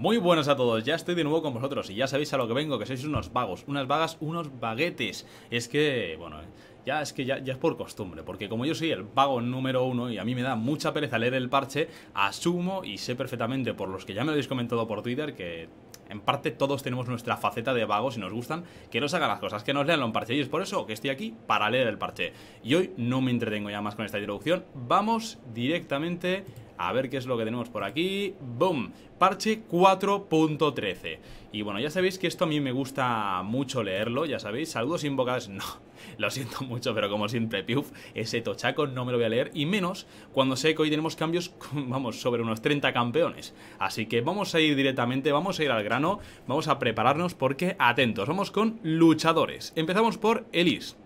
Muy buenos a todos, ya estoy de nuevo con vosotros y ya sabéis a lo que vengo, que sois unos vagos, unas vagas, unos baguetes. Es que, bueno, ya es que ya, ya, es por costumbre, porque como yo soy el vago número uno y a mí me da mucha pereza leer el parche, asumo y sé perfectamente por los que ya me lo habéis comentado por Twitter que en parte todos tenemos nuestra faceta de vagos y nos gustan que nos hagan las cosas, que nos lean un parche. Y es por eso que estoy aquí para leer el parche. Y hoy no me entretengo ya más con esta introducción, vamos directamente a ver qué es lo que tenemos por aquí. ¡Boom! Parche 4.13. Y bueno, ya sabéis que esto a mí me gusta mucho leerlo, ya sabéis. Saludos invocados. No, lo siento mucho, pero como siempre, piuf, ese tochaco no me lo voy a leer. Y menos cuando sé que hoy tenemos cambios, vamos, sobre unos 30 campeones. Así que vamos a ir directamente, vamos a ir al grano, vamos a prepararnos porque, atentos, vamos con luchadores. Empezamos por Elise.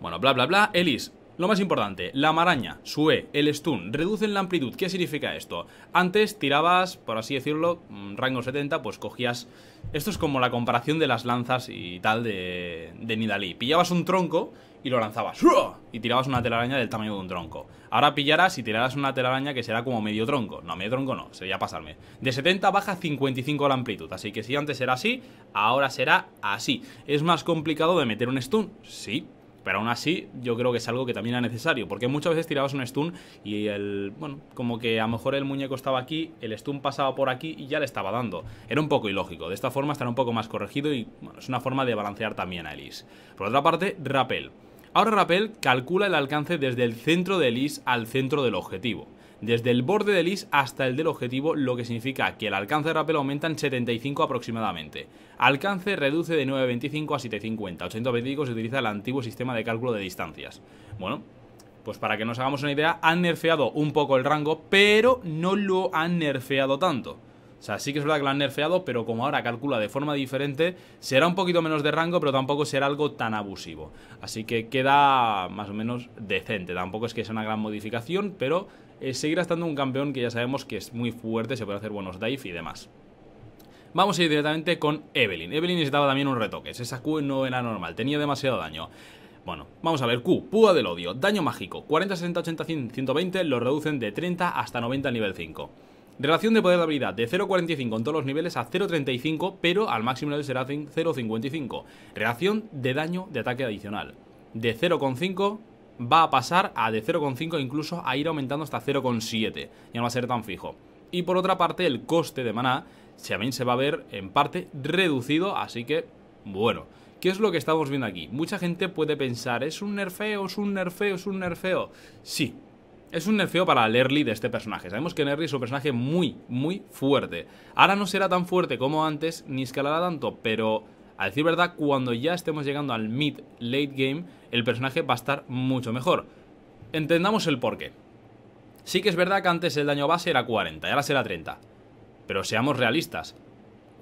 Bueno, bla bla bla, Elise, lo más importante, la maraña, su E, el stun, reducen la amplitud. ¿Qué significa esto? Antes tirabas, por así decirlo, mm, rango 70, pues cogías... Esto es como la comparación de las lanzas y tal de, de Nidalí. Pillabas un tronco y lo lanzabas. Y tirabas una telaraña del tamaño de un tronco. Ahora pillarás y tirarás una telaraña que será como medio tronco. No, medio tronco no, sería pasarme. De 70 baja 55 la amplitud. Así que si antes era así, ahora será así. ¿Es más complicado de meter un stun? Sí, pero aún así, yo creo que es algo que también era necesario, porque muchas veces tirabas un stun y el. Bueno, como que a lo mejor el muñeco estaba aquí, el stun pasaba por aquí y ya le estaba dando. Era un poco ilógico. De esta forma estará un poco más corregido y, es una forma de balancear también a Elise. Por otra parte, Rappel. Ahora Rappel calcula el alcance desde el centro de Elise al centro del objetivo desde el borde del is hasta el del objetivo, lo que significa que el alcance de rappel aumenta en 75 aproximadamente. Alcance reduce de 9.25 a 7.50. 825 se utiliza el antiguo sistema de cálculo de distancias. Bueno, pues para que nos hagamos una idea, han nerfeado un poco el rango, pero no lo han nerfeado tanto. O sea, sí que es verdad que lo han nerfeado, pero como ahora calcula de forma diferente, será un poquito menos de rango, pero tampoco será algo tan abusivo. Así que queda más o menos decente. Tampoco es que sea una gran modificación, pero eh, seguirá estando un campeón que ya sabemos que es muy fuerte, se puede hacer buenos dive y demás. Vamos a ir directamente con Evelyn. Evelyn necesitaba también un retoque. Esa Q no era normal, tenía demasiado daño. Bueno, vamos a ver, Q, Púa del Odio, daño mágico, 40, 60, 80, 120, lo reducen de 30 hasta 90 al nivel 5. Relación de poder de habilidad de 0.45 en todos los niveles a 0.35, pero al máximo nivel será 0.55. Relación de daño de ataque adicional de 0.5 va a pasar a de 0.5 incluso a ir aumentando hasta 0.7. Ya no va a ser tan fijo. Y por otra parte, el coste de maná también se va a ver en parte reducido, así que, bueno. ¿Qué es lo que estamos viendo aquí? Mucha gente puede pensar, ¿es un nerfeo, es un nerfeo, es un nerfeo? Sí, es un nerfeo para el early de este personaje. Sabemos que Nerly es un personaje muy, muy fuerte. Ahora no será tan fuerte como antes, ni escalará tanto, pero a decir verdad, cuando ya estemos llegando al mid-late game, el personaje va a estar mucho mejor. Entendamos el porqué. Sí que es verdad que antes el daño base era 40 y ahora será 30. Pero seamos realistas.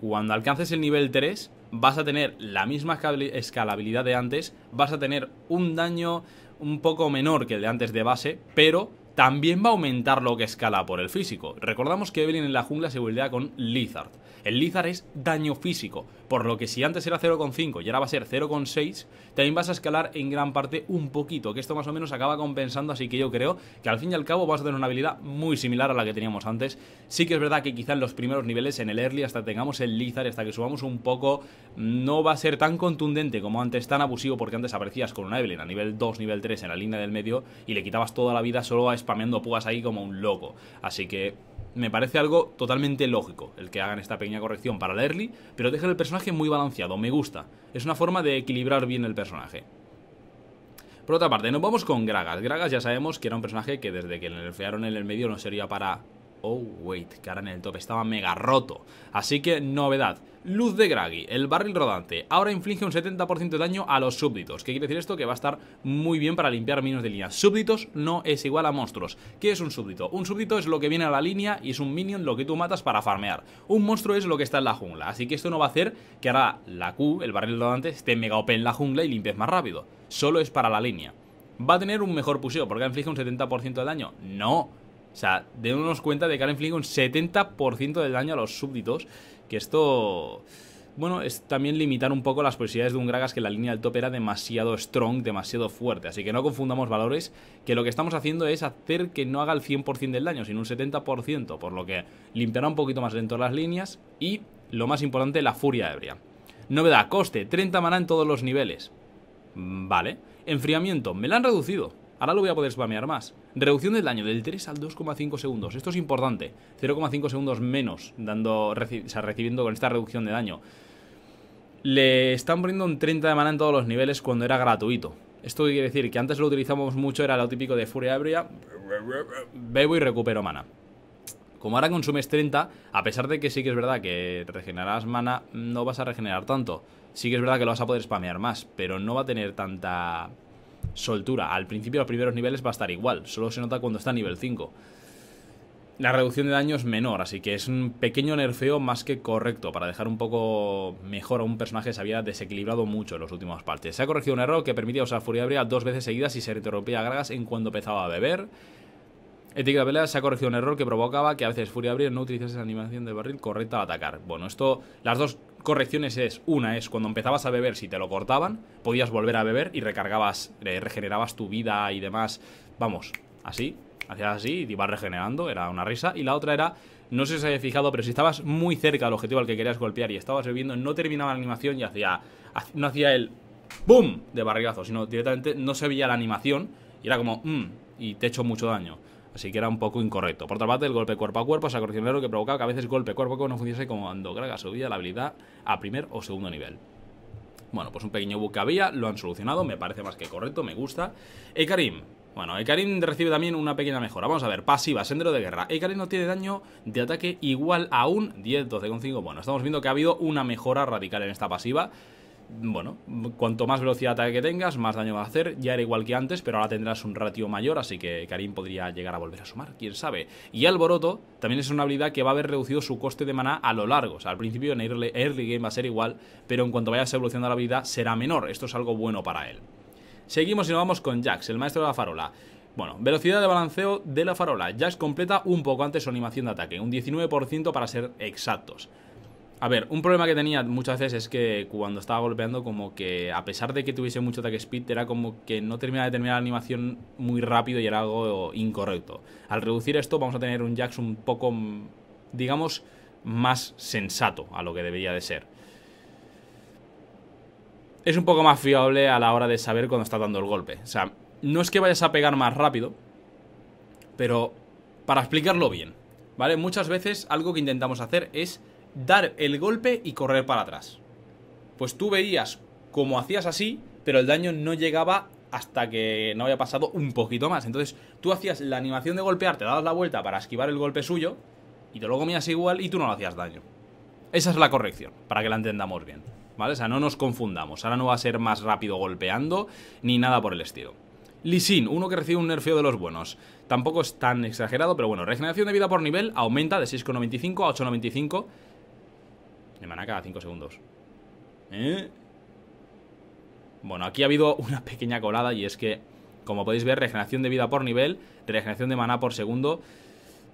Cuando alcances el nivel 3, vas a tener la misma escalabilidad de antes, vas a tener un daño un poco menor que el de antes de base, pero también va a aumentar lo que escala por el físico. Recordamos que Evelyn en la jungla se buildea con Lizard. El Lizard es daño físico, por lo que si antes era 0,5 y ahora va a ser 0,6, también vas a escalar en gran parte un poquito, que esto más o menos acaba compensando, así que yo creo que al fin y al cabo vas a tener una habilidad muy similar a la que teníamos antes. Sí que es verdad que quizá en los primeros niveles, en el early, hasta tengamos el Lizard, hasta que subamos un poco, no va a ser tan contundente como antes, tan abusivo, porque antes aparecías con una Evelyn a nivel 2, nivel 3 en la línea del medio y le quitabas toda la vida solo a spameando púas ahí como un loco. Así que me parece algo totalmente lógico el que hagan esta pequeña corrección para el early, pero dejan el personaje muy balanceado, me gusta. Es una forma de equilibrar bien el personaje. Por otra parte, nos vamos con Gragas. Gragas ya sabemos que era un personaje que desde que le nerfearon en el medio no sería para Oh, wait, que ahora en el top estaba mega roto. Así que, novedad. Luz de Gragi, el barril rodante. Ahora inflige un 70% de daño a los súbditos. ¿Qué quiere decir esto? Que va a estar muy bien para limpiar minions de línea. Súbditos no es igual a monstruos. ¿Qué es un súbdito? Un súbdito es lo que viene a la línea y es un minion lo que tú matas para farmear. Un monstruo es lo que está en la jungla. Así que esto no va a hacer que ahora la Q, el barril rodante, esté mega OP en la jungla y limpies más rápido. Solo es para la línea. ¿Va a tener un mejor puseo porque inflige un 70% de daño? No o sea, démonos cuenta de que ahora inflige un 70% de daño a los súbditos. Que esto... bueno, es también limitar un poco las posibilidades de un Gragas que la línea del top era demasiado strong, demasiado fuerte. Así que no confundamos valores, que lo que estamos haciendo es hacer que no haga el 100% del daño, sino un 70%, por lo que limpiará un poquito más lento las líneas y, lo más importante, la furia ebria. Novedad, coste, 30 maná en todos los niveles. Vale. Enfriamiento, me la han reducido. Ahora lo voy a poder spamear más. Reducción del daño del 3 al 2,5 segundos. Esto es importante. 0,5 segundos menos dando, recibiendo con esta reducción de daño. Le están poniendo un 30 de mana en todos los niveles cuando era gratuito. Esto quiere decir que antes lo utilizamos mucho, era lo típico de Furia Ebria. Bebo y recupero mana. Como ahora consumes 30, a pesar de que sí que es verdad que regenerarás mana, no vas a regenerar tanto. Sí que es verdad que lo vas a poder spamear más, pero no va a tener tanta soltura. Al principio, los primeros niveles va a estar igual, solo se nota cuando está a nivel 5. La reducción de daño es menor, así que es un pequeño nerfeo más que correcto para dejar un poco mejor a un personaje que se había desequilibrado mucho en los últimos partes. Se ha corregido un error que permitía usar Furia Ebria dos veces seguidas y se interrumpía a Gragas en cuando empezaba a beber. Ética de pelea se ha corregido un error que provocaba que a veces Furia Ebria no utilizase la animación de barril correcta al atacar. Bueno, esto, las dos correcciones es, una es cuando empezabas a beber, si te lo cortaban, podías volver a beber y recargabas, eh, regenerabas tu vida y demás. Vamos, así, hacías así y te ibas regenerando, era una risa. Y la otra era, no sé si os habéis fijado, pero si estabas muy cerca del objetivo al que querías golpear y estabas bebiendo, no terminaba la animación y hacía, no hacía el ¡BOOM! de barrigazo, sino directamente no se veía la animación y era como ¡Mmm! y te he hecho mucho daño. Así que era un poco incorrecto. Por otra parte, el golpe cuerpo a cuerpo corregido que provocaba que a veces golpe cuerpo a cuerpo no funcionase como cuando Graga subía la habilidad a primer o segundo nivel. Bueno, pues un pequeño bug que había, lo han solucionado, me parece más que correcto, me gusta. Ekarim, bueno, Ekarim recibe también una pequeña mejora. Vamos a ver, pasiva, sendero de guerra. Ekarim no tiene daño de ataque igual a un 10, 12,5. Bueno, estamos viendo que ha habido una mejora radical en esta pasiva. Bueno, cuanto más velocidad de ataque que tengas, más daño va a hacer. Ya era igual que antes, pero ahora tendrás un ratio mayor, así que Karim podría llegar a volver a sumar, quién sabe. Y Alboroto también es una habilidad que va a haber reducido su coste de maná a lo largo. O sea, al principio en early, early game va a ser igual, pero en cuanto vayas evolucionando la habilidad será menor. Esto es algo bueno para él. Seguimos y nos vamos con Jax, el maestro de la farola. Bueno, velocidad de balanceo de la farola. Jax completa un poco antes su animación de ataque, un 19% para ser exactos. A ver, un problema que tenía muchas veces es que cuando estaba golpeando como que a pesar de que tuviese mucho ataque speed era como que no terminaba de terminar la animación muy rápido y era algo incorrecto. Al reducir esto vamos a tener un Jax un poco, digamos, más sensato a lo que debería de ser es un poco más fiable a la hora de saber cuando está dando el golpe. O sea, no es que vayas a pegar más rápido, pero para explicarlo bien, ¿vale? Muchas veces algo que intentamos hacer es dar el golpe y correr para atrás. Pues tú veías como hacías así, pero el daño no llegaba hasta que no había pasado un poquito más. Entonces tú hacías la animación de golpear, te dabas la vuelta para esquivar el golpe suyo y te lo comías igual y tú no lo hacías daño. Esa es la corrección, para que la entendamos bien. ¿vale? O sea, no nos confundamos. Ahora no va a ser más rápido golpeando ni nada por el estilo. Lisin, uno que recibe un nerfeo de los buenos. Tampoco es tan exagerado, pero bueno, regeneración de vida por nivel aumenta de 6,95 a 8,95. De mana cada 5 segundos. ¿Eh? Bueno, aquí ha habido una pequeña colada y es que, como podéis ver, regeneración de vida por nivel, regeneración de mana por segundo.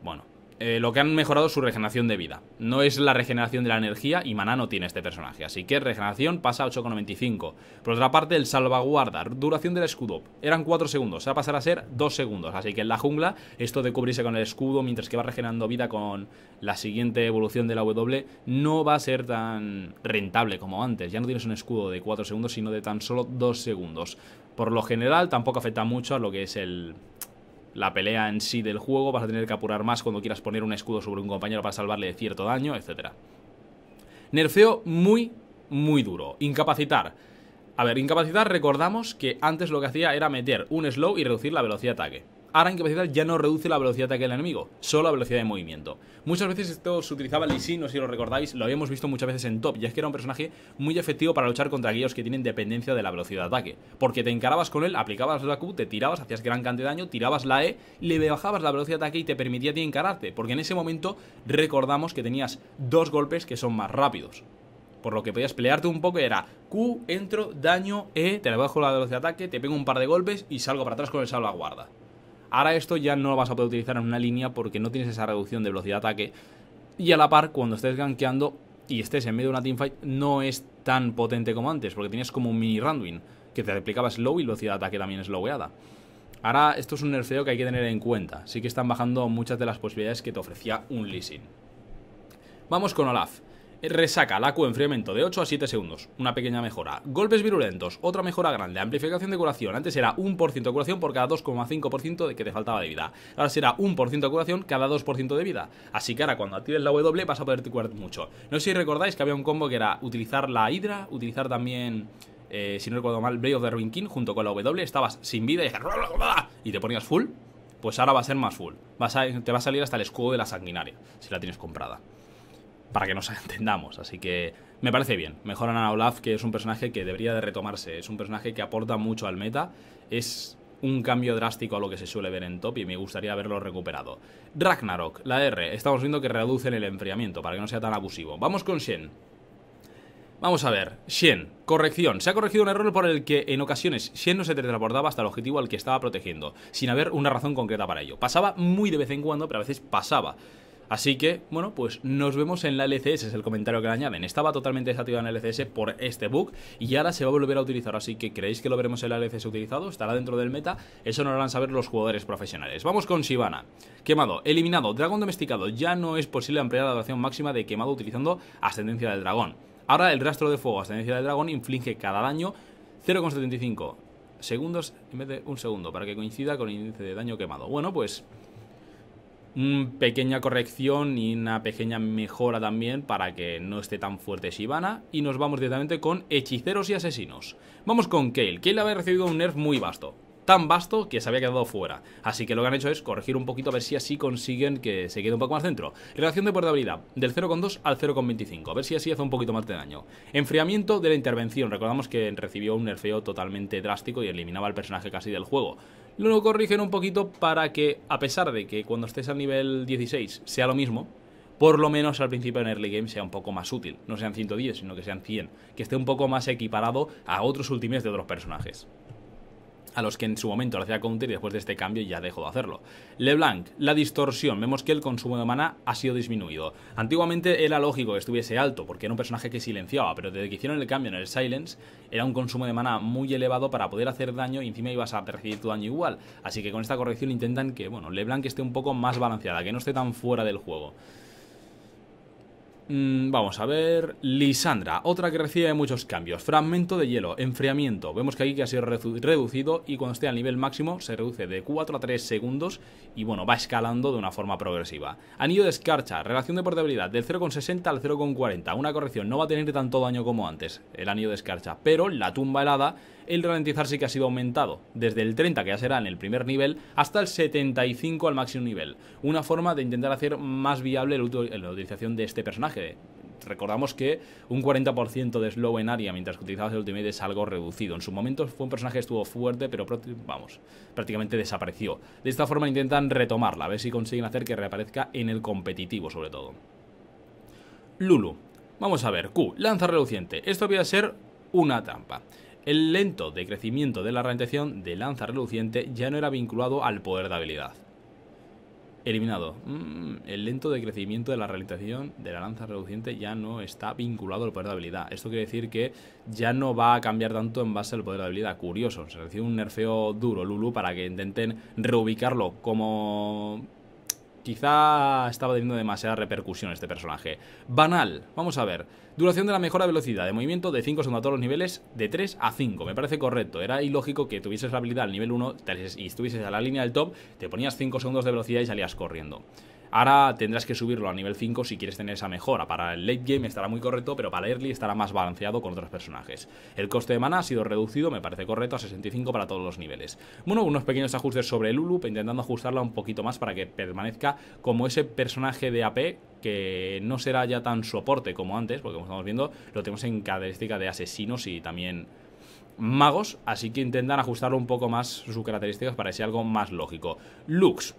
Bueno, eh, lo que han mejorado es su regeneración de vida. No es la regeneración de la energía y maná no tiene este personaje. Así que regeneración pasa a 8,95. Por otra parte, el salvaguarda, duración del escudo. Eran 4 segundos, se va a pasar a ser 2 segundos. Así que en la jungla, esto de cubrirse con el escudo mientras que va regenerando vida con la siguiente evolución de la W, no va a ser tan rentable como antes. Ya no tienes un escudo de 4 segundos, sino de tan solo 2 segundos. Por lo general, tampoco afecta mucho a lo que es el la pelea en sí del juego, vas a tener que apurar más cuando quieras poner un escudo sobre un compañero para salvarle cierto daño, etc. Nerfeo muy, muy duro. Incapacitar. A ver, incapacitar recordamos que antes lo que hacía era meter un slow y reducir la velocidad de ataque. Ahora incapacitar ya no reduce la velocidad de ataque del enemigo, solo la velocidad de movimiento. Muchas veces esto se utilizaba Lee no sé si lo recordáis, lo habíamos visto muchas veces en top, y es que era un personaje muy efectivo para luchar contra aquellos que tienen dependencia de la velocidad de ataque. Porque te encarabas con él, aplicabas la Q, te tirabas, hacías gran cantidad de daño, tirabas la E, le bajabas la velocidad de ataque y te permitía a ti encararte. Porque en ese momento recordamos que tenías dos golpes que son más rápidos. Por lo que podías pelearte un poco era Q, entro, daño, E, te le bajo la velocidad de ataque, te pego un par de golpes y salgo para atrás con el salvaguarda. Ahora esto ya no lo vas a poder utilizar en una línea porque no tienes esa reducción de velocidad de ataque. Y a la par, cuando estés gankeando, y estés en medio de una teamfight, no es tan potente como antes, porque tenías como un mini Randuin, que te aplicaba slow y velocidad de ataque también sloweada. Ahora, esto es un nerfeo que hay que tener en cuenta. Sí que están bajando muchas de las posibilidades que te ofrecía un Lee Vamos con Olaf. Resaca, la Q, enfriamiento de 8 a 7 segundos. Una pequeña mejora. Golpes virulentos, otra mejora grande. Amplificación de curación. Antes era 1% de curación por cada 2,5% de que te faltaba de vida. Ahora será 1% de curación cada 2% de vida. Así que ahora cuando actives la W vas a poder curar mucho. No sé si recordáis que había un combo que era utilizar la Hydra, utilizar también... Eh, si no recuerdo mal, Blade of the Ruin King junto con la W, estabas sin vida y, y te ponías full, pues ahora va a ser más full. te va a salir hasta el escudo de la sanguinaria, si la tienes comprada para que nos entendamos. Así que me parece bien. Mejoran a Olaf, que es un personaje que debería de retomarse. Es un personaje que aporta mucho al meta. Es un cambio drástico a lo que se suele ver en top y me gustaría verlo recuperado. Ragnarok, la R. Estamos viendo que reducen el enfriamiento para que no sea tan abusivo. Vamos con Shen. Vamos a ver, Shen, corrección. Se ha corregido un error por el que en ocasiones Shen no se teletransportaba hasta el objetivo al que estaba protegiendo, sin haber una razón concreta para ello. Pasaba muy de vez en cuando, pero a veces pasaba. Así que, bueno, pues nos vemos en la LCS, es el comentario que le añaden. Estaba totalmente desactivada en la LCS por este bug y ahora se va a volver a utilizar. Así que, ¿creéis que lo veremos en la LCS utilizado? ¿Estará dentro del meta? Eso nos lo van a saber los jugadores profesionales. Vamos con Sivana. Quemado, eliminado, dragón domesticado. Ya no es posible ampliar la duración máxima de quemado utilizando ascendencia del dragón. Ahora el rastro de fuego ascendencia del dragón inflige cada daño 0,75 segundos en vez de un segundo para que coincida con el índice de daño quemado. Bueno, pues una pequeña corrección y una pequeña mejora también para que no esté tan fuerte Shivana. Y nos vamos directamente con hechiceros y asesinos. Vamos con Kale. Kale había recibido un nerf muy vasto tan vasto que se había quedado fuera. Así que lo que han hecho es corregir un poquito a ver si así consiguen que se quede un poco más dentro. Relación de portabilidad del 0,2 al 0,25, a ver si así hace un poquito más de daño. Enfriamiento de la intervención, recordamos que recibió un nerfeo totalmente drástico y eliminaba al personaje casi del juego. Lo corrigen un poquito para que, a pesar de que cuando estés al nivel 16 sea lo mismo, por lo menos al principio en early game sea un poco más útil. No sean 110, sino que sean 100. Que esté un poco más equiparado a otros ultimates de otros personajes a los que en su momento lo hacía counter y después de este cambio ya dejó de hacerlo. LeBlanc, la distorsión, vemos que el consumo de mana ha sido disminuido. Antiguamente era lógico que estuviese alto porque era un personaje que silenciaba, pero desde que hicieron el cambio en el Silence era un consumo de mana muy elevado para poder hacer daño y encima ibas a recibir tu daño igual. Así que con esta corrección intentan que, bueno, LeBlanc esté un poco más balanceada, que no esté tan fuera del juego. Mm, vamos a ver. Lisandra, otra que recibe muchos cambios. Fragmento de hielo, enfriamiento. Vemos que aquí que ha sido reducido y cuando esté al nivel máximo se reduce de 4 a 3 segundos y bueno, va escalando de una forma progresiva. Anillo de escarcha, relación de portabilidad del 0,60 al 0,40. Una corrección, no va a tener tanto daño como antes el anillo de escarcha, pero la tumba helada el ralentizar sí que ha sido aumentado, desde el 30 que ya será en el primer nivel hasta el 75 al máximo nivel. Una forma de intentar hacer más viable la utilización de este personaje. Recordamos que un 40% de slow en área mientras que utilizabas el ultimate es algo reducido. En su momento fue un personaje que estuvo fuerte, pero vamos, prácticamente desapareció. De esta forma intentan retomarla, a ver si consiguen hacer que reaparezca en el competitivo sobre todo. Lulu. Vamos a ver, Q, lanza reluciente. Esto voy a ser una trampa. El lento de crecimiento de la ralentización de lanza reluciente ya no era vinculado al poder de habilidad. Eliminado. Mm, el lento de crecimiento de la ralentización de la lanza reluciente ya no está vinculado al poder de habilidad. Esto quiere decir que ya no va a cambiar tanto en base al poder de habilidad. Curioso. Se recibe un nerfeo duro Lulu para que intenten reubicarlo como Quizá estaba teniendo demasiada repercusión este personaje. Banal, vamos a ver. Duración de la mejora velocidad de movimiento de 5 segundos a todos los niveles de 3 a 5. Me parece correcto. Era ilógico que tuvieses la habilidad al nivel 1 y estuvieses a la línea del top, te ponías 5 segundos de velocidad y salías corriendo. Ahora tendrás que subirlo a nivel 5 si quieres tener esa mejora. Para el late game estará muy correcto, pero para early estará más balanceado con otros personajes. El coste de mana ha sido reducido, me parece correcto, a 65 para todos los niveles. Bueno, unos pequeños ajustes sobre el Ulu, intentando ajustarla un poquito más para que permanezca como ese personaje de AP que no será ya tan soporte como antes, porque como estamos viendo, lo tenemos en característica de asesinos y también magos, así que intentan ajustarlo un poco más sus características para que sea algo más lógico. Lux,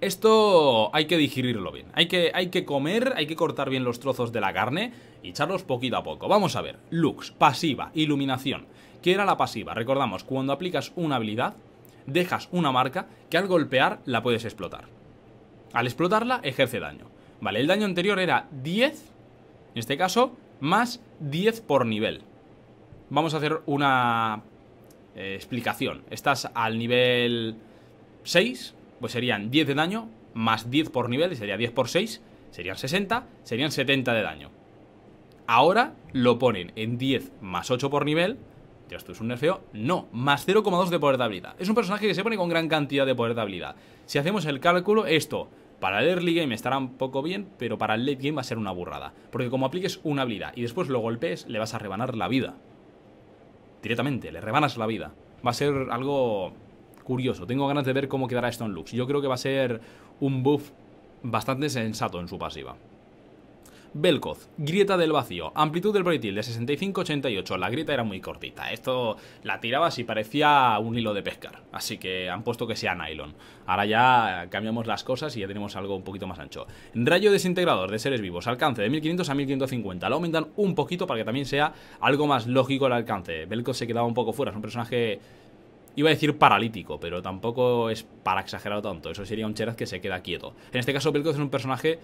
esto hay que digerirlo bien. Hay que, hay que comer, hay que cortar bien los trozos de la carne y echarlos poquito a poco. Vamos a ver. Lux, pasiva, iluminación. ¿Qué era la pasiva? Recordamos, cuando aplicas una habilidad, dejas una marca que al golpear la puedes explotar. Al explotarla, ejerce daño. Vale, el daño anterior era 10 En este caso, más 10 por nivel. Vamos a hacer una eh, explicación. Estás al nivel 6, pues serían 10 de daño, más 10 por nivel, y sería 10 por 6, serían 60, serían 70 de daño. Ahora lo ponen en 10 más 8 por nivel. ¿esto es un nerfeo? No, más 0,2 de poder de habilidad. Es un personaje que se pone con gran cantidad de poder de habilidad. Si hacemos el cálculo, esto para el early game estará un poco bien, pero para el late game va a ser una burrada. Porque como apliques una habilidad y después lo golpees, le vas a rebanar la vida. Directamente, le rebanas la vida. Va a ser algo curioso. Tengo ganas de ver cómo quedará esto en Lux. Yo creo que va a ser un buff bastante sensato en su pasiva. Belkoz, grieta del vacío, amplitud del proyectil de 65-88, la grieta era muy cortita, esto la tirabas y parecía un hilo de pescar, así que han puesto que sea nylon. Ahora ya cambiamos las cosas y ya tenemos algo un poquito más ancho. Rayo desintegrador de seres vivos, alcance de 1500 a 1550, lo aumentan un poquito para que también sea algo más lógico el alcance. Belkoz se quedaba un poco fuera, es un personaje Iba a decir paralítico, pero tampoco es para exagerar tanto. Eso sería un Cheraz que se queda quieto. En este caso, Belkoz es un personaje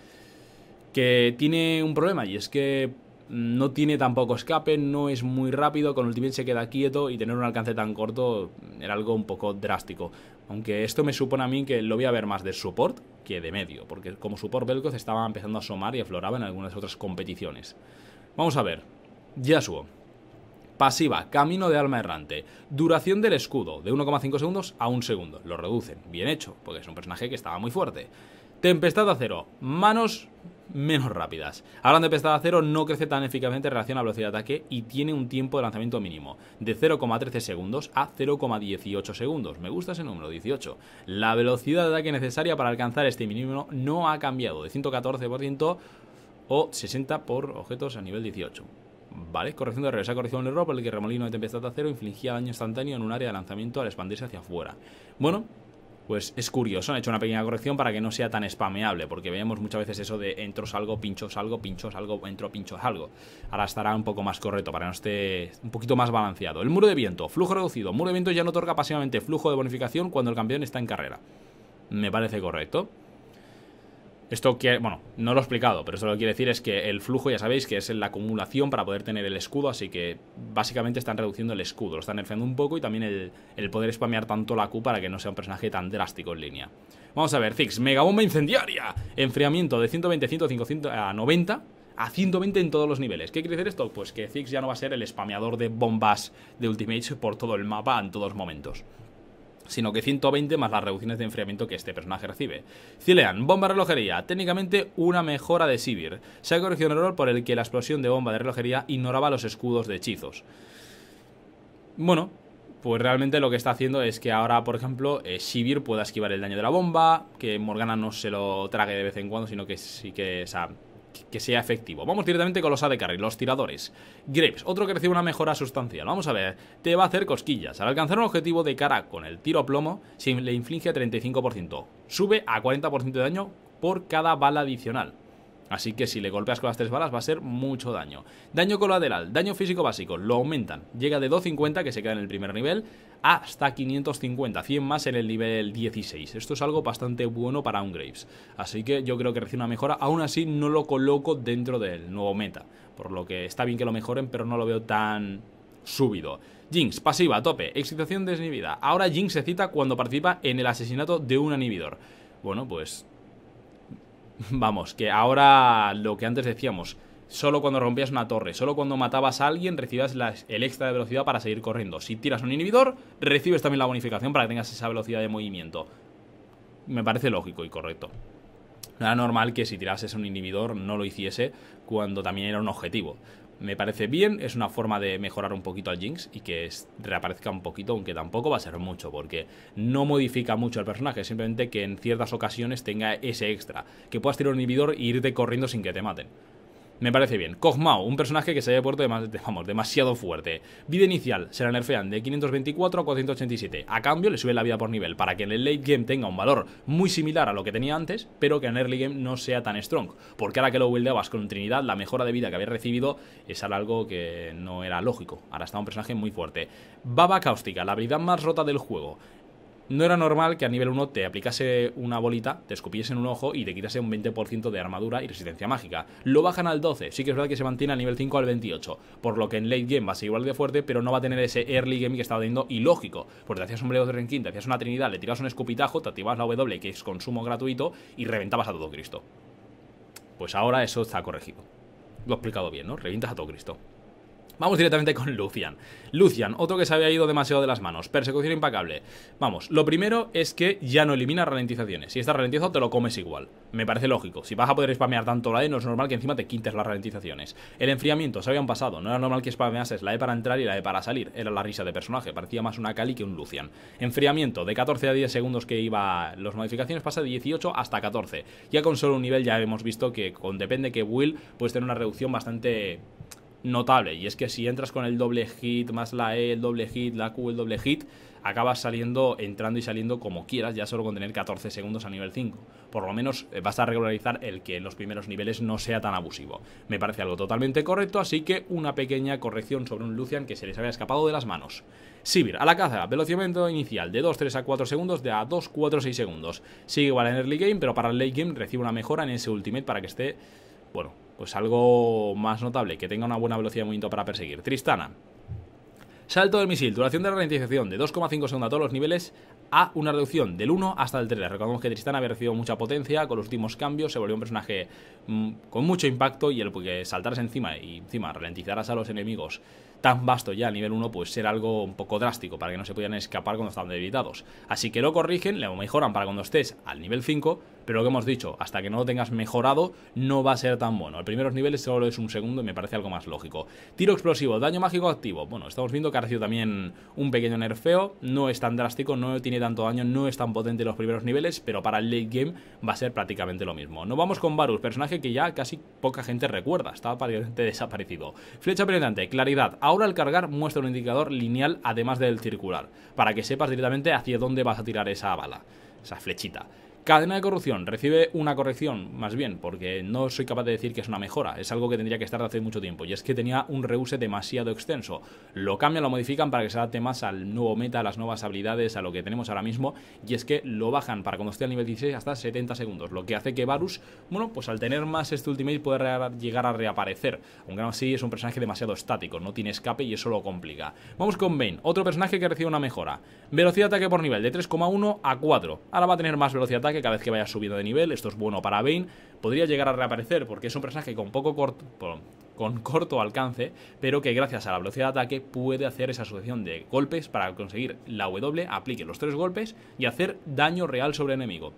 que tiene un problema y es que no tiene tampoco escape, no es muy rápido, con Ultimate se queda quieto y tener un alcance tan corto era algo un poco drástico. Aunque esto me supone a mí que lo voy a ver más de support que de medio, porque como support Belkoz estaba empezando a asomar y afloraba en algunas otras competiciones. Vamos a ver. Yasuo. Pasiva, camino de alma errante. Duración del escudo, de 1,5 segundos a 1 segundo. Lo reducen, bien hecho, porque es un personaje que estaba muy fuerte. Tempestad acero, manos menos rápidas. Tempestad de acero no crece tan eficazmente en relación a velocidad de ataque y tiene un tiempo de lanzamiento mínimo, de 0,13 segundos a 0,18 segundos. Me gusta ese número, 18. La velocidad de ataque necesaria para alcanzar este mínimo no ha cambiado, de 114% o 60 por objetos a nivel 18. Vale, corrección de error. Esa corrección de error por el que Remolino de Tempestad de Acero infligía daño instantáneo en un área de lanzamiento al expandirse hacia afuera. Bueno, pues es curioso, han hecho una pequeña corrección para que no sea tan spameable, porque veíamos muchas veces eso de entro, salgo, pincho, salgo, pincho, salgo, entro, pincho, salgo. Ahora estará un poco más correcto para que no esté un poquito más balanceado. El muro de viento, flujo reducido. Muro de viento ya no otorga pasivamente flujo de bonificación cuando el campeón está en carrera. Me parece correcto. Esto quiere, bueno, no lo he explicado, pero esto lo que quiere decir es que el flujo ya sabéis que es la acumulación para poder tener el escudo, así que básicamente están reduciendo el escudo, lo están nerfeando un poco y también el, poder spamear tanto la Q para que no sea un personaje tan drástico en línea. Vamos a ver, Ziggs, mega bomba incendiaria, enfriamiento de 120, 105, a 90 a 120 en todos los niveles. ¿Qué quiere decir esto? Pues que Ziggs ya no va a ser el spameador de bombas de Ultimate por todo el mapa en todos momentos sino que 120 más las reducciones de enfriamiento que este personaje recibe. Cilean, bomba de relojería, técnicamente una mejora de Sivir. Se ha corregido un error por el que la explosión de bomba de relojería ignoraba los escudos de hechizos. Bueno, pues realmente lo que está haciendo es que ahora, por ejemplo, eh, Sivir pueda esquivar el daño de la bomba, que Morgana no se lo trague de vez en cuando, sino que sí que, que sea efectivo. Vamos directamente con los AD Carry, los tiradores. Grapes, otro que recibe una mejora sustancial. Vamos a ver, te va a hacer cosquillas. Al alcanzar un objetivo de cara con el tiro a plomo, se le inflige 35%. Sube a 40% de daño por cada bala adicional. Así que si le golpeas con las tres balas va a ser mucho daño. Daño colateral, daño físico básico, lo aumentan. Llega de 250, que se queda en el primer nivel, hasta 550, 100 más en el nivel 16. Esto es algo bastante bueno para un Graves. Así que yo creo que recibe una mejora. Aún así no lo coloco dentro del nuevo meta. Por lo que está bien que lo mejoren, pero no lo veo tan subido. Jinx, pasiva, tope, excitación desinhibida. Ahora Jinx se cita cuando participa en el asesinato de un inhibidor. Bueno, pues Vamos, que ahora lo que antes decíamos, solo cuando rompías una torre, solo cuando matabas a alguien recibías el extra de velocidad para seguir corriendo. Si tiras un inhibidor, recibes también la bonificación para que tengas esa velocidad de movimiento. Me parece lógico y correcto. No era normal que si tirases un inhibidor no lo hiciese cuando también era un objetivo me parece bien, es una forma de mejorar un poquito al Jinx y que reaparezca un poquito, aunque tampoco va a ser mucho, porque no modifica mucho el personaje, simplemente que en ciertas ocasiones tenga ese extra, que puedas tirar un inhibidor e irte corriendo sin que te maten. Me parece bien. Kog'Maw, un personaje que se haya puesto demasiado fuerte. Vida inicial, se la nerfean de 524 a 487. A cambio, le sube la vida por nivel, para que en el late game tenga un valor muy similar a lo que tenía antes, pero que en early game no sea tan strong. Porque ahora que lo buildeabas con Trinidad, la mejora de vida que había recibido es algo que no era lógico. Ahora está un personaje muy fuerte. Baba Cáustica, la habilidad más rota del juego. No era normal que a nivel 1 te aplicase una bolita, te escupiese en un ojo y te quitase un 20% de armadura y resistencia mágica. Lo bajan al 12, sí que es verdad que se mantiene a nivel 5 al 28, por lo que en late game va a ser igual de fuerte, pero no va a tener ese early game que estaba teniendo ilógico, porque te hacías un bleo de Renkin, te hacías una trinidad, le tirabas un escupitajo, te activabas la W, que es consumo gratuito, y reventabas a todo Cristo. Pues ahora eso está corregido. Lo he explicado bien, ¿no? Revientas a todo Cristo. Vamos directamente con Lucian. Lucian, otro que se había ido demasiado de las manos. Persecución impacable. Vamos, lo primero es que ya no elimina ralentizaciones. Si estás ralentizado, te lo comes igual. Me parece lógico. Si vas a poder spamear tanto la E, no es normal que encima te quites las ralentizaciones. El enfriamiento, se habían pasado. No era normal que spameases la E para entrar y la E para salir. Era la risa de personaje. Parecía más una Kali que un Lucian. Enfriamiento, de 14 a 10 segundos que iba las modificaciones, pasa de 18 hasta 14. Ya con solo un nivel ya hemos visto que con depende que Will puedes tener una reducción bastante notable. Y es que si entras con el doble hit, más la E, el doble hit, la Q, el doble hit, acabas saliendo, entrando y saliendo como quieras, ya solo con tener 14 segundos a nivel 5. Por lo menos eh, vas a regularizar el que en los primeros niveles no sea tan abusivo. Me parece algo totalmente correcto, así que una pequeña corrección sobre un Lucian que se les había escapado de las manos. Sivir, a la caza, velocidamiento inicial de 2, 3 a 4 segundos, de a 2, 4, 6 segundos. Sigue igual en early game, pero para el late game recibe una mejora en ese ultimate para que esté, bueno, pues algo más notable, que tenga una buena velocidad de movimiento para perseguir. Tristana. Salto del misil, duración de ralentización de 2,5 segundos a todos los niveles a una reducción del 1 hasta el 3. Recordemos que Tristana había recibido mucha potencia con los últimos cambios, se volvió un personaje mmm, con mucho impacto y el que saltarse encima y encima ralentizaras a los enemigos tan vasto ya a nivel 1, pues ser algo un poco drástico para que no se pudieran escapar cuando estaban debilitados. Así que lo corrigen, lo mejoran para cuando estés al nivel 5, pero lo que hemos dicho, hasta que no lo tengas mejorado, no va a ser tan bueno. El primeros niveles solo es un segundo y me parece algo más lógico. Tiro explosivo, daño mágico activo. Bueno, estamos viendo que ha recibido también un pequeño nerfeo, no es tan drástico, no tiene tanto daño, no es tan potente en los primeros niveles, pero para el late game va a ser prácticamente lo mismo. Nos vamos con Varus, personaje que ya casi poca gente recuerda, estaba prácticamente desaparecido. Flecha penetrante, claridad. Ahora al cargar muestra un indicador lineal además del circular, para que sepas directamente hacia dónde vas a tirar esa bala, esa flechita. Cadena de corrupción recibe una corrección, más bien, porque no soy capaz de decir que es una mejora, es algo que tendría que estar de hace mucho tiempo, y es que tenía un reuse demasiado extenso. Lo cambian, lo modifican para que se adapte más al nuevo meta, a las nuevas habilidades, a lo que tenemos ahora mismo, y es que lo bajan para cuando esté al nivel 16 hasta 70 segundos, lo que hace que Varus, bueno, pues al tener más este ultimate puede llegar a reaparecer, aunque aún así es un personaje demasiado estático, no tiene escape y eso lo complica. Vamos con Bane, otro personaje que recibe una mejora. Velocidad de ataque por nivel de 3,1 a 4, ahora va a tener más velocidad de ataque cada vez que vaya subiendo de nivel, esto es bueno para Bane, podría llegar a reaparecer porque es un personaje con poco corto, con corto alcance, pero que gracias a la velocidad de ataque puede hacer esa sucesión de golpes para conseguir la W, aplique los tres golpes y hacer daño real sobre el enemigo.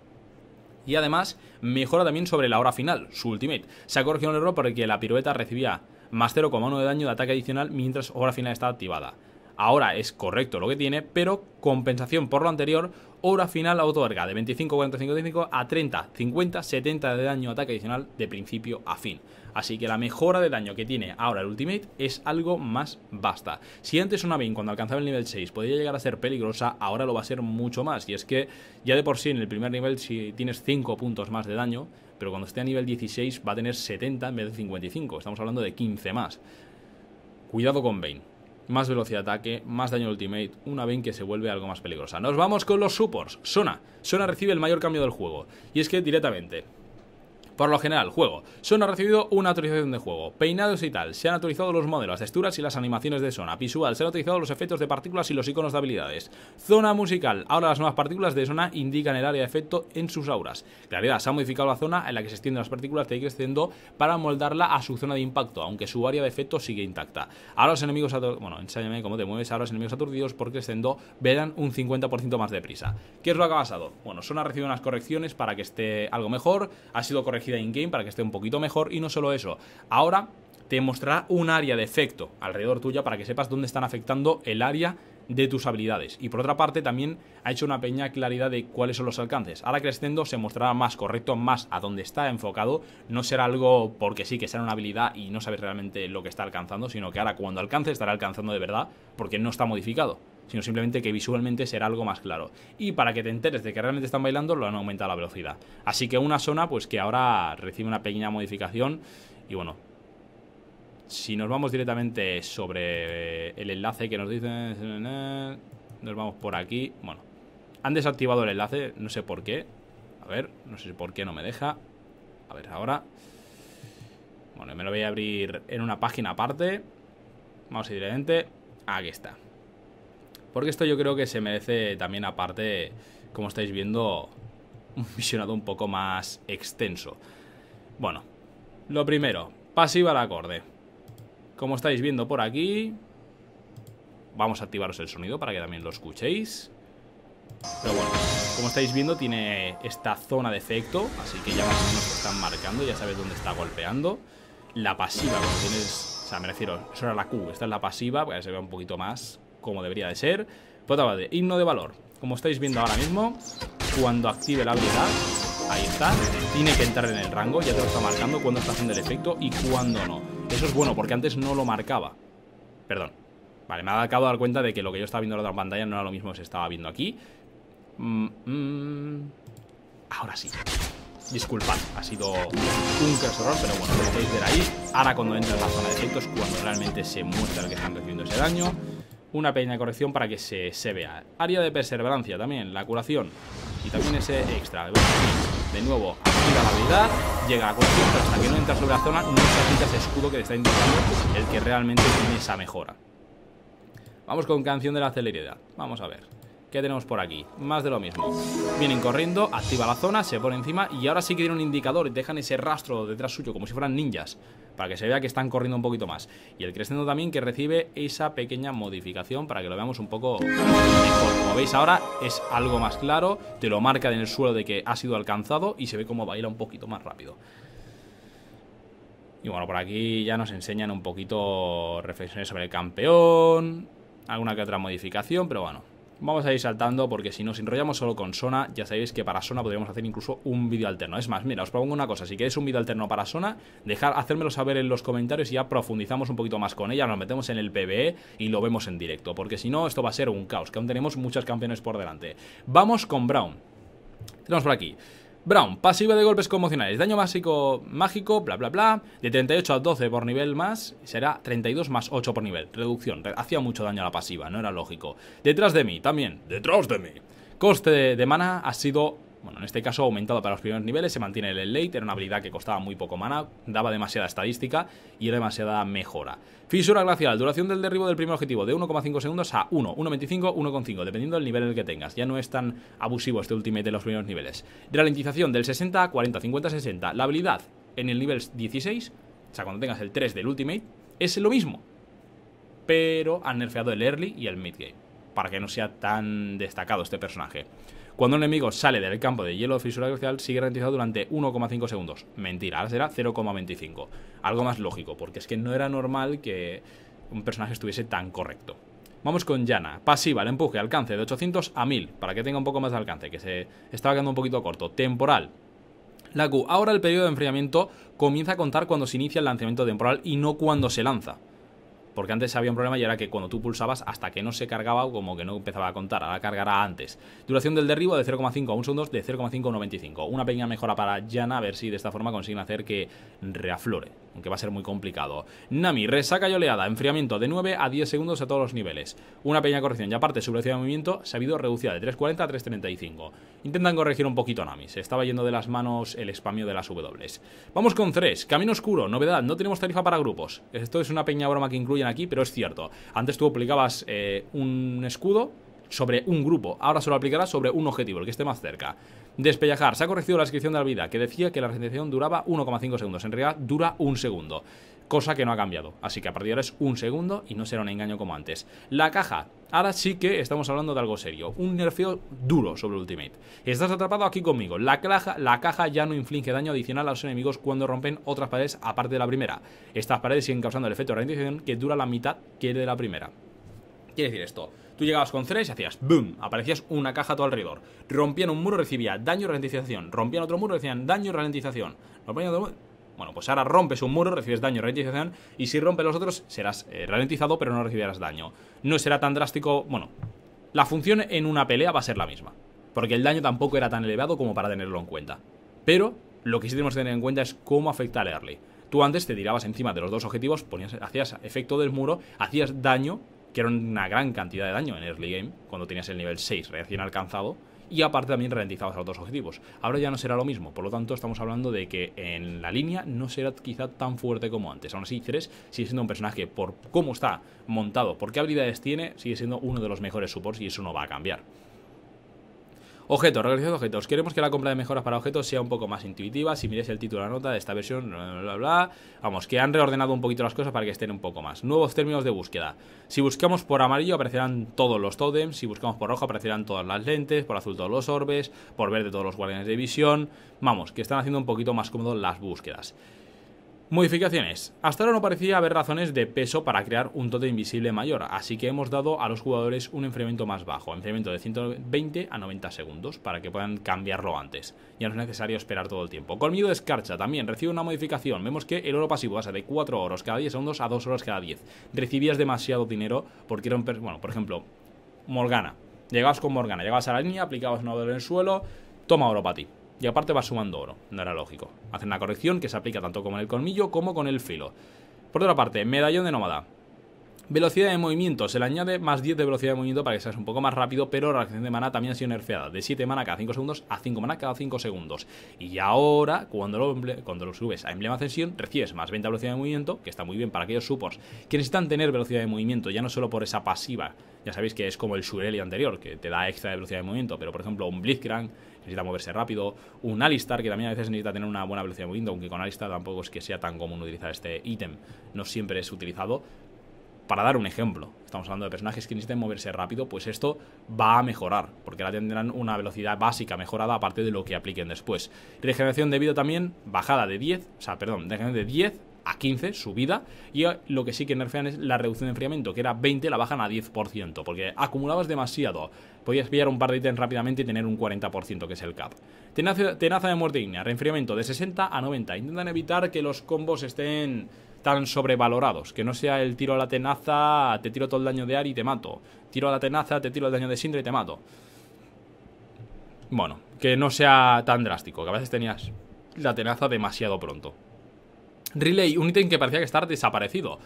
Y además mejora también sobre la hora final, su ultimate. Se ha corregido un error porque la pirueta recibía más 0,1 de daño de ataque adicional mientras hora final está activada. Ahora es correcto lo que tiene, pero compensación por lo anterior, hora final otorga de 25, 45, 25 a 30, 50, 70 de daño ataque adicional de principio a fin. Así que la mejora de daño que tiene ahora el Ultimate es algo más basta. Si antes una Bane cuando alcanzaba el nivel 6 podía llegar a ser peligrosa, ahora lo va a ser mucho más. Y es que ya de por sí en el primer nivel si tienes 5 puntos más de daño, pero cuando esté a nivel 16 va a tener 70 en vez de 55. Estamos hablando de 15 más. Cuidado con Bane más velocidad de ataque, más daño ultimate, una Bane que se vuelve algo más peligrosa. Nos vamos con los supports. Sona. Sona recibe el mayor cambio del juego. Y es que directamente por lo general, juego. Sona ha recibido una autorización de juego. Peinados y tal. Se han autorizado los modelos, texturas y las animaciones de Sona. Visual. Se han autorizado los efectos de partículas y los iconos de habilidades. Zona musical. Ahora las nuevas partículas de Sona indican el área de efecto en sus auras. Claridad. Se ha modificado la zona en la que se extienden las partículas de creciendo para moldarla a su zona de impacto, aunque su área de efecto sigue intacta. Ahora los enemigos bueno, enséñame cómo te mueves. Ahora los enemigos aturdidos por creciendo verán un 50% más de prisa. ¿Qué es lo que ha pasado? Bueno, Sona ha recibido unas correcciones para que esté algo mejor. Ha sido corregido in-game para que esté un poquito mejor y no solo eso, ahora te mostrará un área de efecto alrededor tuya para que sepas dónde están afectando el área de tus habilidades. Y por otra parte también ha hecho una pequeña claridad de cuáles son los alcances. Ahora creciendo se mostrará más correcto, más a dónde está enfocado. No será algo porque sí que será una habilidad y no sabes realmente lo que está alcanzando, sino que ahora cuando alcance estará alcanzando de verdad porque no está modificado sino simplemente que visualmente será algo más claro. Y para que te enteres de que realmente están bailando, lo han aumentado la velocidad. Así que una zona, pues que ahora recibe una pequeña modificación. Y bueno, si nos vamos directamente sobre el enlace que nos dice, nos vamos por aquí. Bueno, Han desactivado el enlace, no sé por qué. A ver, no sé por qué no me deja. A ver, ahora. Bueno, me lo voy a abrir en una página aparte. Vamos a ir directamente. Aquí está. Porque esto yo creo que se merece también aparte, como estáis viendo, un visionado un poco más extenso. Bueno, lo primero, pasiva al acorde. Como estáis viendo por aquí, vamos a activaros el sonido para que también lo escuchéis. Pero bueno, como estáis viendo tiene esta zona de efecto, así que ya más o menos están marcando, ya sabes dónde está golpeando. La pasiva, cuando tienes... O sea, me refiero, eso era la Q, esta es la pasiva, para que se vea un poquito más como debería de ser. Otra parte, himno de valor. Como estáis viendo ahora mismo, cuando active la habilidad, ahí está, tiene que entrar en el rango, ya te lo está marcando cuando está haciendo el efecto y cuando no. Eso es bueno, porque antes no lo marcaba. Perdón. Vale, me ha acabado de dar cuenta de que lo que yo estaba viendo en la otra pantalla no era lo mismo que se estaba viendo aquí. Mm, mm. Ahora sí. Disculpad, ha sido un error, pero bueno, lo podéis ver ahí. Ahora cuando entra en la zona de efectos, cuando realmente se muestra el que están recibiendo ese daño. Una pequeña corrección para que se, se vea. Área de perseverancia también, la curación. Y también ese extra. De nuevo, activa la habilidad, llega la corrección, pero hasta que no entra sobre la zona, no se quita ese escudo que te está indicando el que realmente tiene esa mejora. Vamos con canción de la celeridad. Vamos a ver. ¿Qué tenemos por aquí? Más de lo mismo. Vienen corriendo, activa la zona, se pone encima y ahora sí que tiene un indicador y dejan ese rastro detrás suyo como si fueran ninjas para que se vea que están corriendo un poquito más. Y el crescendo también que recibe esa pequeña modificación para que lo veamos un poco mejor. Como veis ahora es algo más claro, te lo marca en el suelo de que ha sido alcanzado y se ve como baila un poquito más rápido. Y bueno, por aquí ya nos enseñan un poquito reflexiones sobre el campeón, alguna que otra modificación, pero bueno, Vamos a ir saltando porque si nos enrollamos solo con Sona, ya sabéis que para Sona podríamos hacer incluso un vídeo alterno. Es más, mira, os propongo una cosa, si queréis un vídeo alterno para Sona, dejar, hacérmelo saber en los comentarios y ya profundizamos un poquito más con ella, nos metemos en el PvE y lo vemos en directo, porque si no, esto va a ser un caos, que aún tenemos muchos campeones por delante. Vamos con Brown. Tenemos por aquí. Brown, pasiva de golpes conmocionales, daño básico mágico, bla bla bla, de 38 a 12 por nivel más, será 32 más 8 por nivel, reducción, hacía mucho daño a la pasiva, no era lógico. Detrás de mí, también, detrás de mí. Coste de, de mana ha sido bueno, en este caso aumentado para los primeros niveles, se mantiene el late, era una habilidad que costaba muy poco mana, daba demasiada estadística y era demasiada mejora. Fisura glacial, duración del derribo del primer objetivo de 1,5 segundos a 1, 1,25, 1,5, dependiendo del nivel en el que tengas. Ya no es tan abusivo este ultimate de los primeros niveles. Ralentización del 60 a 40, 50, 60. La habilidad en el nivel 16, o sea, cuando tengas el 3 del ultimate, es lo mismo. Pero han nerfeado el early y el mid game, para que no sea tan destacado este personaje. Cuando un enemigo sale del campo de hielo o fisura glacial, sigue ralentizado durante 1,5 segundos. Mentira, ahora será 0,25. Algo más lógico, porque es que no era normal que un personaje estuviese tan correcto. Vamos con Yana. Pasiva, el empuje, alcance de 800 a 1000, para que tenga un poco más de alcance, que se estaba quedando un poquito corto. Temporal. La Q. Ahora el periodo de enfriamiento comienza a contar cuando se inicia el lanzamiento temporal y no cuando se lanza. Porque antes había un problema y era que cuando tú pulsabas, hasta que no se cargaba, como que no empezaba a contar, ahora cargará antes. Duración del derribo de 0,5 a 1 segundos, de 0,5 a 1,25. Una pequeña mejora para Yana, a ver si de esta forma consiguen hacer que reaflore, aunque va a ser muy complicado. Nami, resaca y oleada, enfriamiento de 9 a 10 segundos a todos los niveles. Una pequeña corrección y aparte su velocidad de movimiento se ha habido reducida de 3,40 a 3,35. Intentan corregir un poquito Nami, se estaba yendo de las manos el spamio de las W. Vamos con 3, camino oscuro, novedad, no tenemos tarifa para grupos. Esto es una pequeña broma que incluye aquí, pero es cierto. Antes tú aplicabas eh, un escudo sobre un grupo, ahora solo aplicarás sobre un objetivo, el que esté más cerca. Despellejar, se ha corregido la descripción de la vida, que decía que la regeneración duraba 1,5 segundos, en realidad dura un segundo cosa que no ha cambiado. Así que a partir de ahora es un segundo y no será un engaño como antes. La caja. Ahora sí que estamos hablando de algo serio. Un nerfeo duro sobre Ultimate. Estás atrapado aquí conmigo. La caja, la caja ya no inflige daño adicional a los enemigos cuando rompen otras paredes aparte de la primera. Estas paredes siguen causando el efecto de ralentización que dura la mitad que de la primera. Quiere decir esto. Tú llegabas con 3 y hacías ¡boom! Aparecías una caja a tu alrededor. Rompían un muro, recibía daño y ralentización. Rompían otro muro, recibían daño y ralentización. Rompían otro muro bueno, pues ahora rompes un muro, recibes daño ralentización, y si rompes los otros, serás eh, ralentizado, pero no recibirás daño. No será tan drástico, bueno, la función en una pelea va a ser la misma, porque el daño tampoco era tan elevado como para tenerlo en cuenta. Pero lo que sí tenemos que tener en cuenta es cómo afecta al early. Tú antes te tirabas encima de los dos objetivos, ponías, hacías efecto del muro, hacías daño, que era una gran cantidad de daño en early game, cuando tenías el nivel 6 recién alcanzado, y aparte también ralentizabas a otros objetivos. Ahora ya no será lo mismo, por lo tanto estamos hablando de que en la línea no será quizá tan fuerte como antes. Aún así, Ceres sigue siendo un personaje por cómo está montado, por qué habilidades tiene, sigue siendo uno de los mejores supports y eso no va a cambiar. Objetos, realización de objetos. Queremos que la compra de mejoras para objetos sea un poco más intuitiva. Si miréis el título de la nota de esta versión, bla, bla, bla, vamos, que han reordenado un poquito las cosas para que estén un poco más. Nuevos términos de búsqueda. Si buscamos por amarillo aparecerán todos los totems, si buscamos por rojo aparecerán todas las lentes, por azul todos los orbes, por verde todos los guardianes de visión. Vamos, que están haciendo un poquito más cómodo las búsquedas. Modificaciones. Hasta ahora no parecía haber razones de peso para crear un tote invisible mayor, así que hemos dado a los jugadores un enfriamiento más bajo, enfriamiento de 120 a 90 segundos, para que puedan cambiarlo antes. Ya no es necesario esperar todo el tiempo. Colmillo de escarcha también recibe una modificación. Vemos que el oro pasivo pasa de 4 oros cada 10 segundos a 2 horas cada 10. Recibías demasiado dinero porque era un... Bueno, por ejemplo, Morgana. Llegabas con Morgana, llegabas a la línea, aplicabas un oro en el suelo, toma oro para ti. Y aparte va sumando oro, no era lógico. Hacer una corrección que se aplica tanto con el colmillo como con el filo. Por otra parte, medallón de nómada. Velocidad de movimiento, se le añade más 10 de velocidad de movimiento para que seas un poco más rápido, pero la reacción de mana también ha sido nerfeada, de 7 mana cada 5 segundos a 5 mana cada 5 segundos. Y ahora, cuando lo, cuando lo subes a emblema ascensión, recibes más 20 de velocidad de movimiento, que está muy bien para aquellos supports que necesitan tener velocidad de movimiento, ya no solo por esa pasiva, ya sabéis que es como el Shureli anterior, que te da extra de velocidad de movimiento, pero por ejemplo un Blitzcrank necesita moverse rápido, un Alistar que también a veces necesita tener una buena velocidad de movimiento, aunque con Alistar tampoco es que sea tan común utilizar este ítem, no siempre es utilizado, para dar un ejemplo, estamos hablando de personajes que necesiten moverse rápido, pues esto va a mejorar, porque ahora tendrán una velocidad básica mejorada aparte de lo que apliquen después. Regeneración de vida también, bajada de 10, o sea, perdón, de 10 a 15, subida, y lo que sí que nerfean es la reducción de enfriamiento, que era 20, la bajan a 10%, porque acumulabas demasiado. Podías pillar un par de ítems rápidamente y tener un 40%, que es el cap. Tenaza, tenaza de muerte ignea, reenfriamiento de 60 a 90. Intentan evitar que los combos estén tan sobrevalorados. Que no sea el tiro a la tenaza, te tiro todo el daño de Ari y te mato. Tiro a la tenaza, te tiro el daño de Sindra y te mato. Bueno, que no sea tan drástico, que a veces tenías la tenaza demasiado pronto. Relay, un ítem que parecía que estar desaparecido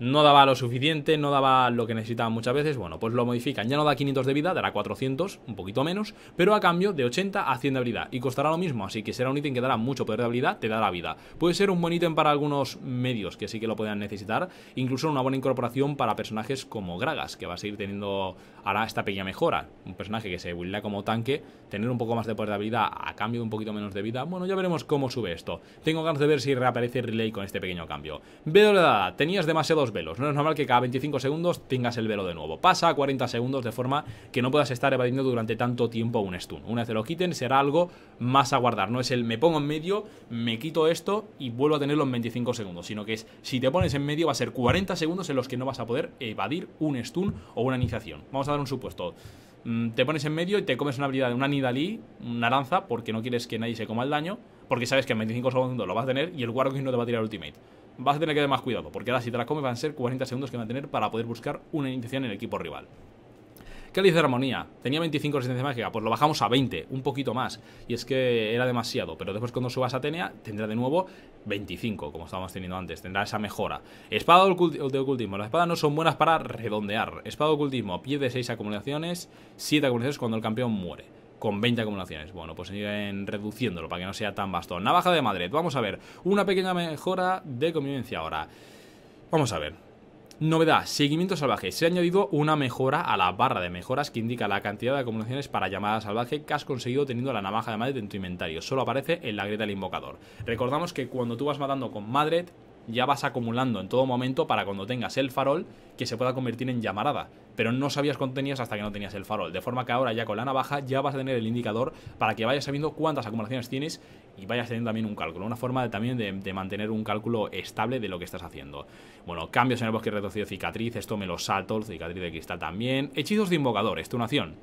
no daba lo suficiente, no daba lo que necesitaban muchas veces, bueno, pues lo modifican. Ya no da 500 de vida, dará 400, un poquito menos, pero a cambio de 80 a 100 de habilidad. Y costará lo mismo, así que será un ítem que dará mucho poder de habilidad, te dará vida. Puede ser un buen ítem para algunos medios que sí que lo puedan necesitar, incluso una buena incorporación para personajes como Gragas, que va a seguir teniendo ahora esta pequeña mejora. Un personaje que se builda como tanque, tener un poco más de habilidad a cambio de un poquito menos de vida. Bueno, ya veremos cómo sube esto. Tengo ganas de ver si reaparece Relay con este pequeño cambio. Velo de edad, tenías demasiados velos. No es normal que cada 25 segundos tengas el velo de nuevo. Pasa a 40 segundos de forma que no puedas estar evadiendo durante tanto tiempo un stun. Una vez te lo quiten será algo más a guardar. No es el me pongo en medio, me quito esto y vuelvo a tenerlo en 25 segundos. Sino que es si te pones en medio va a ser 40 segundos en los que no vas a poder evadir un stun o una iniciación. Vamos a dar un supuesto mm, te pones en medio y te comes una habilidad de una Nidalí, una lanza, porque no quieres que nadie se coma el daño, porque sabes que en 25 segundos lo vas a tener y el Warwick no te va a tirar ultimate vas a tener que tener más cuidado, porque ahora si te la comes van a ser 40 segundos que van a tener para poder buscar una iniciación en el equipo rival. ¿Qué dice Armonía? Tenía 25 resistencia mágica, pues lo bajamos a 20, un poquito más. Y es que era demasiado, pero después cuando subas a Atenea tendrá de nuevo 25, como estábamos teniendo antes, tendrá esa mejora. Espada de ocultismo, las espadas no son buenas para redondear. Espada de ocultismo, pierde 6 acumulaciones, 7 acumulaciones cuando el campeón muere con 20 acumulaciones. Bueno, pues siguen reduciéndolo para que no sea tan bastón. Navaja de Madrid, vamos a ver. Una pequeña mejora de convivencia ahora. Vamos a ver. Novedad, seguimiento salvaje. Se ha añadido una mejora a la barra de mejoras que indica la cantidad de acumulaciones para llamada salvaje que has conseguido teniendo la navaja de Madrid en tu inventario. Solo aparece en la grieta del invocador. Recordamos que cuando tú vas matando con Madrid, ya vas acumulando en todo momento para cuando tengas el farol que se pueda convertir en llamarada. Pero no sabías cuánto tenías hasta que no tenías el farol. De forma que ahora ya con la navaja ya vas a tener el indicador para que vayas sabiendo cuántas acumulaciones tienes y vayas teniendo también un cálculo. Una forma de, también de, mantener un cálculo estable de lo que estás haciendo. Bueno, cambios en el bosque reducido cicatriz. Esto me lo salto. Cicatriz de cristal también. Hechizos de invocador. Estunación.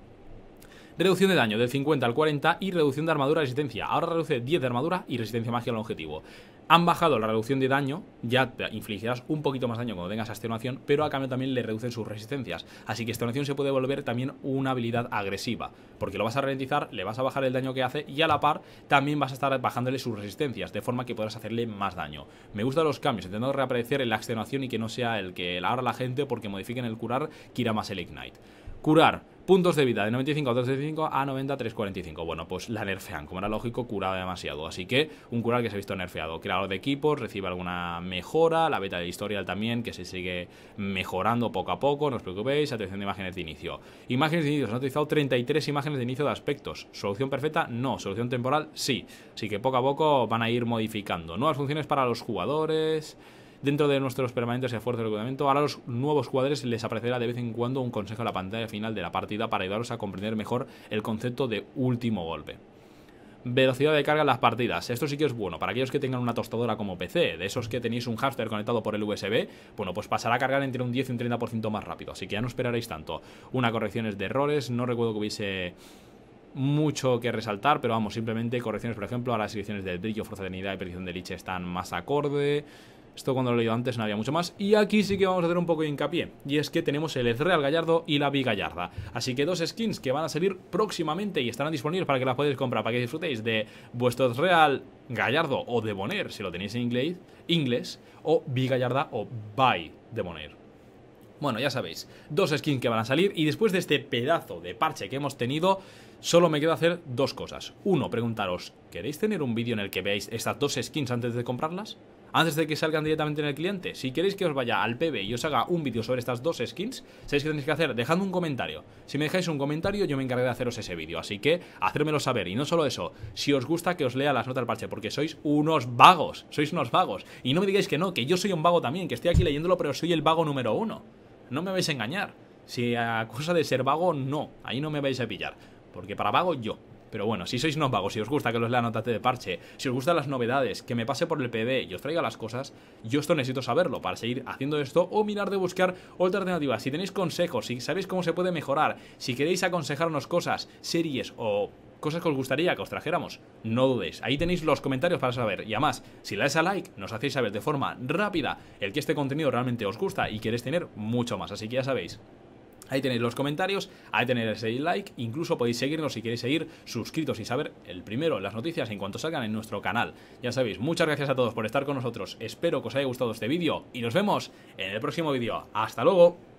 Reducción de daño del 50 al 40 y reducción de armadura y resistencia. Ahora reduce 10 de armadura y resistencia mágica al objetivo. Han bajado la reducción de daño, ya te infligirás un poquito más daño cuando tengas extenuación, pero a cambio también le reducen sus resistencias. Así que extenuación se puede volver también una habilidad agresiva, porque lo vas a ralentizar, le vas a bajar el daño que hace y a la par también vas a estar bajándole sus resistencias, de forma que podrás hacerle más daño. Me gustan los cambios, intentando reaparecer en la extenuación y que no sea el que la la gente porque modifiquen el curar que irá más el ignite. Curar Puntos de vida de 95 a 235 a 90 a 345. Bueno, pues la nerfean, como era lógico, curaba demasiado. Así que un curar que se ha visto nerfeado. Creador de equipos, recibe alguna mejora. La beta de historial también, que se sigue mejorando poco a poco. No os preocupéis. Atención de imágenes de inicio. Imágenes de inicio. Se han utilizado 33 imágenes de inicio de aspectos. ¿Solución perfecta? No. ¿Solución temporal? Sí. Así que poco a poco van a ir modificando. Nuevas funciones para los jugadores. Dentro de nuestros permanentes esfuerzos de reclutamiento, ahora los nuevos jugadores les aparecerá de vez en cuando un consejo a la pantalla final de la partida para ayudaros a comprender mejor el concepto de último golpe. Velocidad de carga en las partidas. Esto sí que es bueno. Para aquellos que tengan una tostadora como PC, de esos que tenéis un hamster conectado por el USB, bueno, pues pasará a cargar entre un 10 y un 30% más rápido. Así que ya no esperaréis tanto. Una correcciones de errores. No recuerdo que hubiese mucho que resaltar, pero vamos, simplemente correcciones, por ejemplo, a las selecciones de brillo, fuerza de unidad y precisión de liche están más acorde. Esto cuando lo he leído antes no había mucho más. Y aquí sí que vamos a hacer un poco de hincapié. Y es que tenemos el Ezreal Gallardo y la Bigallarda. Así que dos skins que van a salir próximamente y estarán disponibles para que las podáis comprar, para que disfrutéis de vuestro Ezreal Gallardo o de Boner, si lo tenéis en inglés, inglés o Bigallarda o By de Boner. Bueno, ya sabéis, dos skins que van a salir y después de este pedazo de parche que hemos tenido, solo me queda hacer dos cosas. Uno, preguntaros, ¿queréis tener un vídeo en el que veáis estas dos skins antes de comprarlas? Antes de que salgan directamente en el cliente. Si queréis que os vaya al PB y os haga un vídeo sobre estas dos skins, sabéis que tenéis que hacer, dejadme un comentario. Si me dejáis un comentario, yo me encargaré de haceros ese vídeo. Así que, hacérmelo saber. Y no solo eso, si os gusta que os lea las notas del parche, porque sois unos vagos, sois unos vagos. Y no me digáis que no, que yo soy un vago también, que estoy aquí leyéndolo, pero soy el vago número uno. No me vais a engañar. Si a cosa de ser vago, no. Ahí no me vais a pillar. Porque para vago, yo. Pero bueno, si sois no vagos, si os gusta que los lea notate de parche, si os gustan las novedades, que me pase por el PB y os traiga las cosas, yo esto necesito saberlo para seguir haciendo esto o mirar de buscar otra alternativa. Si tenéis consejos, si sabéis cómo se puede mejorar, si queréis aconsejarnos cosas, series o cosas que os gustaría que os trajéramos, no dudéis. Ahí tenéis los comentarios para saber. Y además, si le dais a like, nos hacéis saber de forma rápida el que este contenido realmente os gusta y queréis tener mucho más. Así que ya sabéis, Ahí tenéis los comentarios, ahí tenéis ese like, incluso podéis seguirnos si queréis seguir suscritos y saber el primero las noticias en cuanto salgan en nuestro canal. Ya sabéis, muchas gracias a todos por estar con nosotros, espero que os haya gustado este vídeo y nos vemos en el próximo vídeo. ¡Hasta luego!